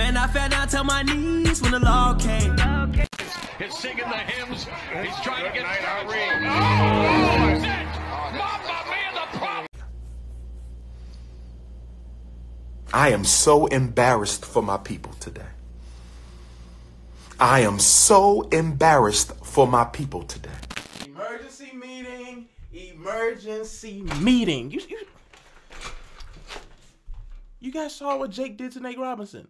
Man, I fell down to my knees when the law came. He's singing the hymns. He's trying to get Night out Oh, oh, oh ring. that's it. Mamma Mia, the prop. I am so embarrassed for my people today. I am so embarrassed for my people today. Emergency meeting. Emergency meeting. You, you, you guys saw what Jake did to Nate Robinson.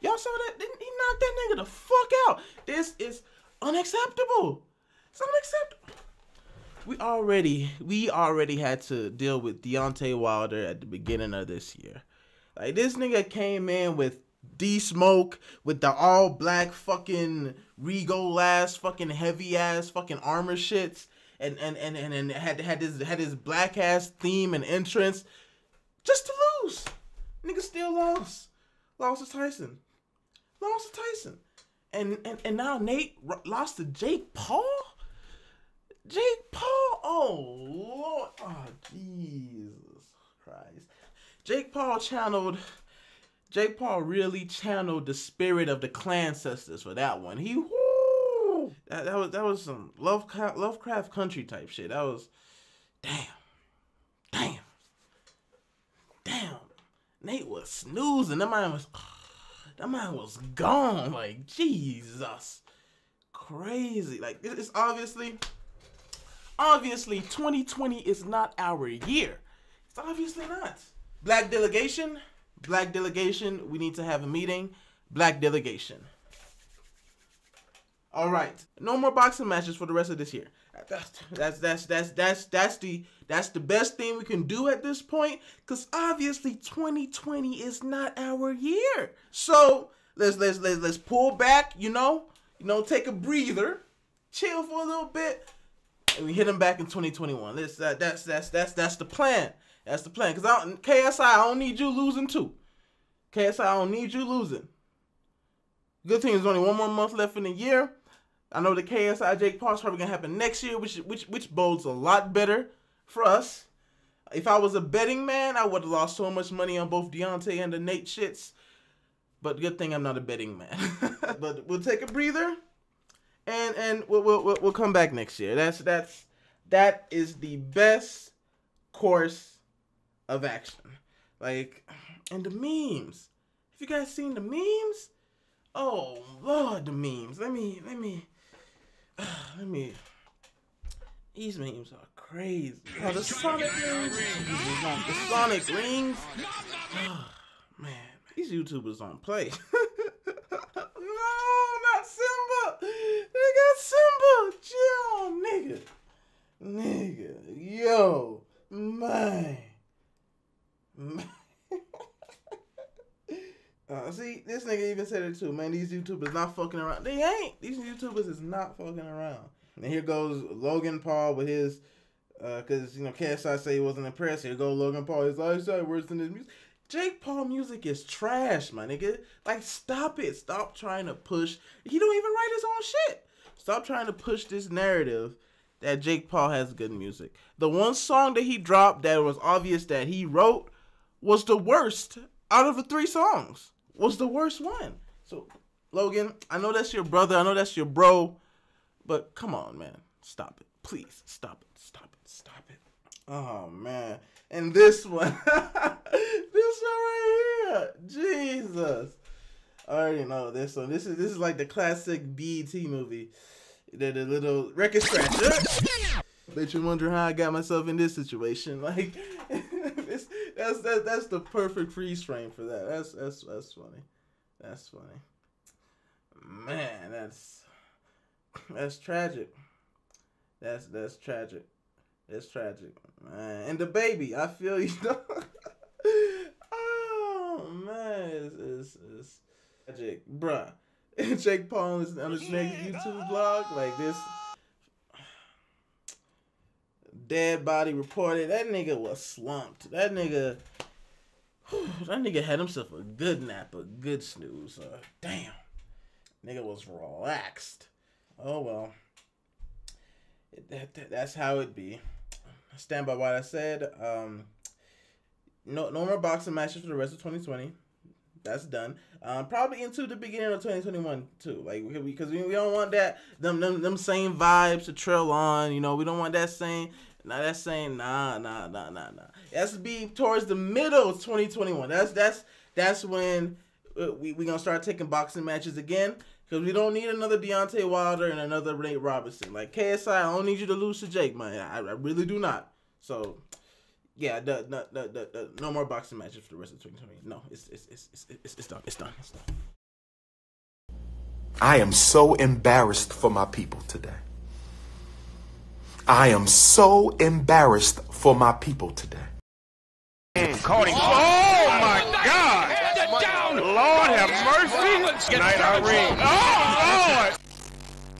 Y'all saw that? Didn't he knocked that nigga the fuck out? This is unacceptable. It's unacceptable. We already we already had to deal with Deontay Wilder at the beginning of this year. Like this nigga came in with D Smoke with the all black fucking regal ass fucking heavy ass fucking armor shits and and and and, and had had his had his black ass theme and entrance just to lose. Nigga still lost. Lost to Tyson. Lost to Tyson. And and, and now Nate lost to Jake Paul? Jake Paul? Oh Lord. Oh Jesus Christ. Jake Paul channeled Jake Paul really channeled the spirit of the clan sisters for that one. He that, that was that was some Lovecraft Lovecraft country type shit. That was damn. Damn. Damn. Nate was snoozing. That man was that man was gone. Like Jesus. Crazy. Like it- it's obviously obviously 2020 is not our year. It's obviously not. Black delegation, black delegation, we need to have a meeting. Black delegation. All right. No more boxing matches for the rest of this year. That's that's that's that's that's that's the that's the best thing we can do at this point cuz obviously 2020 is not our year. So, let's let's let's let's pull back, you know? You know, take a breather, chill for a little bit and we hit him back in 2021. Let's that that's that's that's that's the plan. That's the plan cuz I don't, KSI I don't need you losing too. KSI I don't need you losing. Good thing there's only one more month left in the year. I know the KSI Jake Paul's probably gonna happen next year, which which which bodes a lot better for us. If I was a betting man, I would have lost so much money on both Deontay and the Nate shits. But good thing I'm not a betting man. but we'll take a breather, and and we'll, we'll we'll come back next year. That's that's that is the best course of action. Like and the memes. Have you guys seen the memes? Oh Lord, the memes. Let me let me let me. These memes are crazy. Oh, the Sonic rings. The Sonic rings. Oh, man, these YouTubers don't play. no, not Simba. They got Simba. Chill, nigga. Nigga. Yo. Man. Man. Uh, see, said it too, man. These YouTubers not fucking around. They ain't. These YouTubers is not fucking around. And here goes Logan Paul with his, uh, cause you know KSI say he wasn't impressed. Here go Logan Paul. His I said worse than his music. Jake Paul music is trash, my nigga. Like, stop it. Stop trying to push. He don't even write his own shit. Stop trying to push this narrative that Jake Paul has good music. The one song that he dropped that was obvious that he wrote was the worst out of the three songs. Was the worst one. So, Logan, I know that's your brother. I know that's your bro. But come on, man. Stop it. Please. Stop it. Stop it. Stop it. Oh, man. And this one. this one right here. Jesus. I already know this one. This is this is like the classic BET movie. The, the little record scratcher. Bet you wonder how I got myself in this situation. Like, that's that, that's the perfect freeze frame for that. That's that's that's funny. That's funny. Man, that's that's tragic. That's that's tragic. That's tragic. Man. And the baby, I feel you. Know? oh man, it's, it's, it's tragic, bruh. Jake Paul is on his next YouTube vlog like this. Dead body reported. That nigga was slumped. That nigga. that nigga had himself a good nap, a good snooze. Uh, damn. Nigga was relaxed. Oh well. It, that, that- that's how it be. I stand by what I said. Um, no, no more boxing matches for the rest of 2020. that's done. Um, probably into the beginning of 2021 too. Like because we, we don't want that them, them them same vibes to trail on. You know, we don't want that same. Nah, that's saying nah, nah, nah, nah, nah. To be towards the middle of 2021. That's that's that's when uh, we we gonna start taking boxing matches again because we don't need another Deontay Wilder and another Nate Robinson. Like KSI, I don't need you to lose to Jake, man. I, I really do not. So yeah, the, the, the, the no more boxing matches for the rest of 2020. No, it's it's it's it's, it's, it's done. It's done. It's done. I am so embarrassed for my people today. I am so embarrassed for my people today. Caught him. Oh, my God. Lord have mercy. Night Irene. Oh,